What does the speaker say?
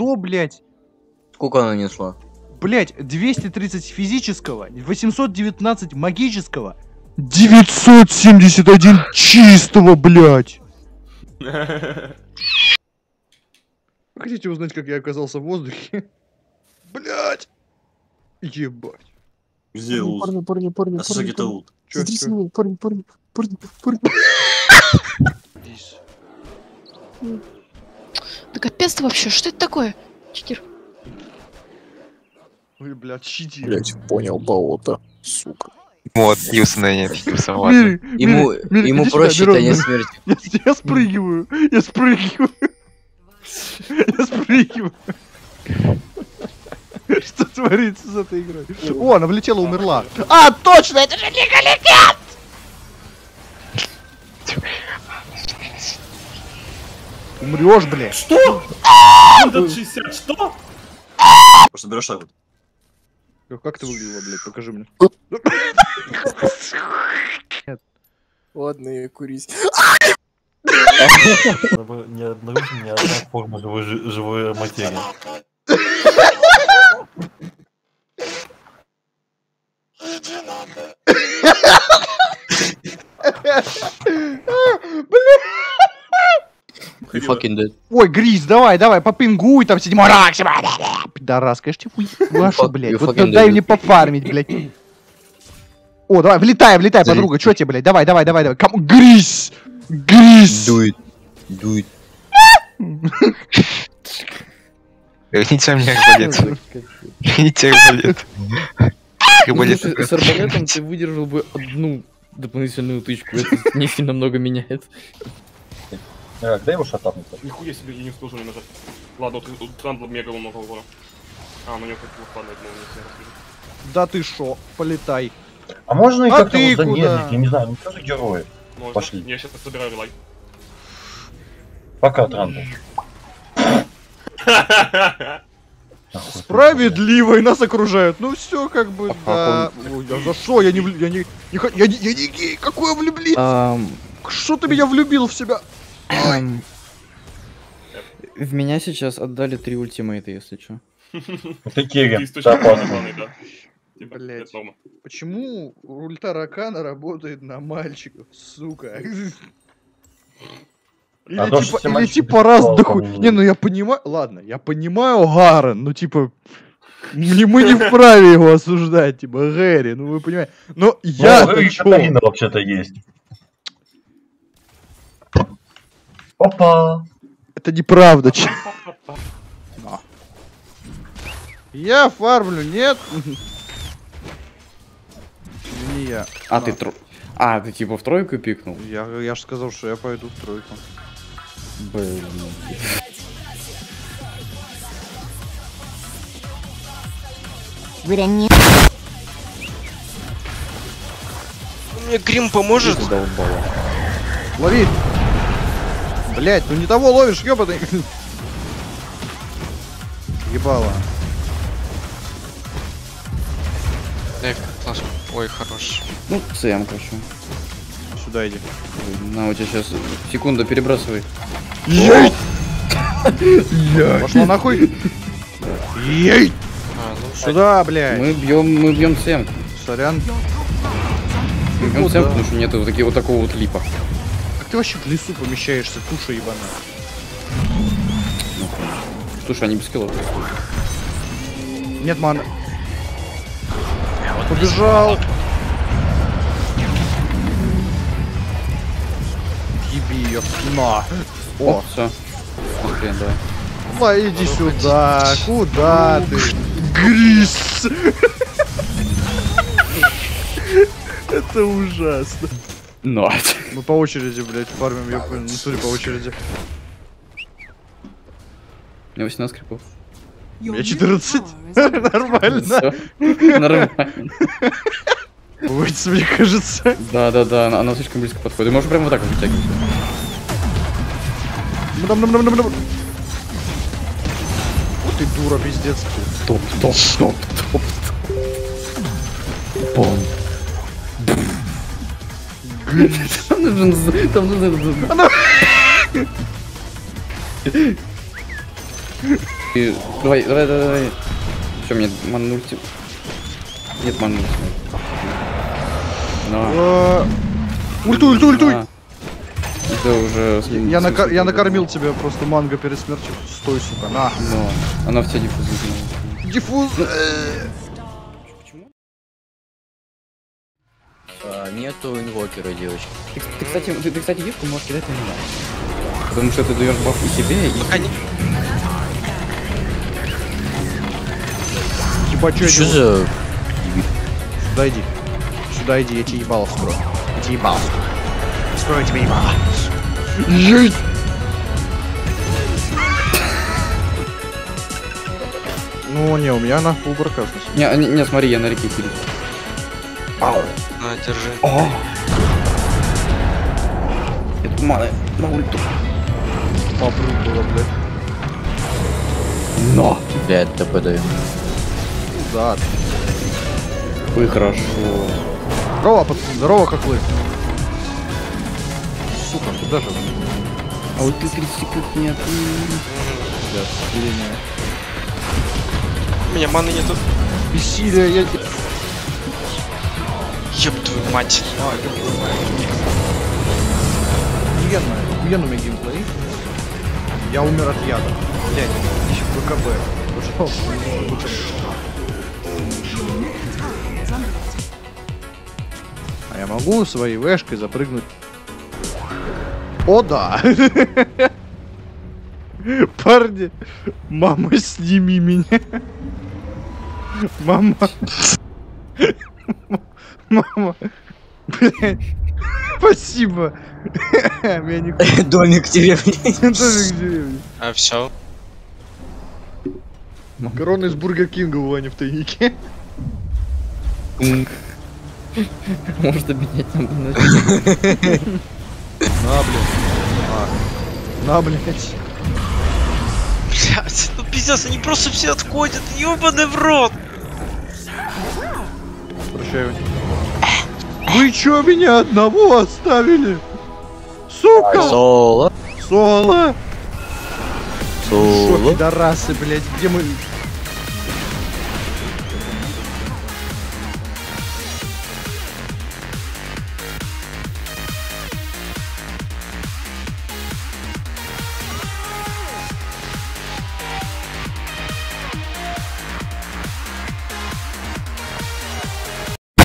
Что, блядь? Сколько она несла? Блять, 230 физического, 819 магического, 971 чистого, блять. Хотите узнать, как я оказался в воздухе? Блять. Ебать. Где лут? Парни, парни, парни, А что парни, это парни. лут? Смотрите на меня, парни, парни, парни, парни. Да капец ты вообще, что это такое? Читер. Ой, блядь, чити. Блять, понял, болото, сука. Вот, Юсона не отпился, ладно. Мири, Ему, ему проще конец Мирон. смерти. Я, я спрыгиваю, я спрыгиваю. Я спрыгиваю. Что творится с этой игрой? О, она влетела, умерла. А, точно, это же Лига Умрешь, блядь. Что? Этот 60, что? Просто берешь так вот. Как ты выглядела, блядь, покажи мне. Ладно, я курись. Не обнаружена ни одна форма живой, жи- живой материи. You fucking dead. Ой, Грис, давай, давай, попингуй там седьмой ранг. Пидорас, конечно, хуй вашу, блядь. Вот дай мне пофармить, блядь. О, давай, влетай, влетай, подруга, чё тебе, блядь, давай, давай, давай, давай. Кому? Грис! Грис! Do it. Do it. Верните мне арбалет. Верните арбалет. Арбалет. Ну, с арбалетом ты выдержал бы одну дополнительную тычку. Это не сильно много меняет. Дай его шатапнуть. Нихуя себе, я не успел не нажать. Ладно, вот у Трандла мега много урона. А, на него как бы падает, но не все расскажу. Да ты шо, полетай. А можно их А как-то вот занервить? Я не знаю, ну что за герои? Можно. Пошли. Я сейчас собираю релай. Пока, Трампл. Справедливо, и нас окружают. Ну все, как бы, А да. Ой, а за что? Я не влю- я не, я не, я не гей, какой я влюблен? Что ты меня влюбил в себя? В меня сейчас отдали три ультимейта, если что. Ты да. Типа. Почему ульта Ракана работает на мальчиков, сука? Или А типа, или типа раз дохуй. не- ну я понимаю. Ладно, я понимаю Гарен, ну типа. Не, мы не вправе его осуждать, типа, Гэри, ну вы понимаете. Но я Ну, Катарина вообще-то есть. Опа! Это неправда, че. На. Я фармлю, нет? Не я. А, ты тро... А, ты типа в тройку пикнул? Я, я же сказал, что я пойду в тройку. Блин. Мне грим поможет? Лови! Блять, ну не того ловишь, ёбаный! Ебало. Дай класс. Ой, хорош. Ну, ЦМ хочу. Сюда иди. На, у тебя сейчас... Секунду, перебрасывай. Ей! Пошла нахуй! Ей! А, ну Сюда, блядь! Мы бьем, мы бьем ЦМ. Сорян. Мы бьем Ну ЦМ, да. потому что нету вот, такие, вот такого вот липа. Ты вообще в лесу помещаешься, туша ебаная? Слушай, они без киллов. Нет, мана. Побежал! Еби ее. На! О, все. Хрен, давай. Ла, иди сюда! Куда ты? Грис! Это ужасно. Ну, Мы по очереди, блядь, фармим, я понял. Ну, судя по очереди. у меня 18 крипов. У меня 14. Нормально. Нормально. Будет, мне кажется. Да, да, да, она, слишком близко подходит. Можно прямо вот так вот вытягивать. Вот ты дура, пиздец. Топ, топ, топ, топ. Бом. Там нужен, там нужен, И... Давай, давай, давай, давай. Что, мне ман ульти? Нет ман ульти. На. А, Ультуй, ультуй, ультуй! на. Это уже... Я, нака- я накормил тебя просто манго перед смертью. Стой, сука, на. Но она в тебя диффуз. Диффуз. А, нету инвокера, девочки. Ты, ты, кстати, ты, ты, кстати, гифку можешь кидать на меня. Потому что ты даешь баф и себе, и... Пока не... Ебать, чё я Что делаю? за... Сюда иди. Сюда иди, я тебе ебало скоро. Я тебе ебало я тебе ебало. Есть! Ну, не, у меня на фул баркас. Не, не, не, смотри, я на реке кидаю. На, держи. Это мало, на ульту. Попрыг было, блядь. Но! Блядь, ТП даю. Да. Ой, хорошо. Здорово, пацаны, здорово, как вы? Сука, куда же вы? А вот ты 30 секунд нет. У меня маны нету. Бессилие, я... Ёб твою мать. А, Охуенно, охуенно у меня геймплей. Я умер от яда. Блядь, ищет ВКБ. Пожалуйста. А я могу своей вешкой запрыгнуть? О, да! Парни, мама, сними меня. Мама. Мама. Блядь. Спасибо. Меня не Домик тебе, блядь. тоже к деревне. А, все. Корона из Бургер Кинга у Вани в тайнике. Может обменять на На, блядь. А. На, блядь. Блядь, ну пиздец, они просто все отходят. Ёбаный в рот. Прощаю. Вы чё меня одного оставили? Сука! Соло. Соло! Шо, Соло. пидорасы, блядь, где мы...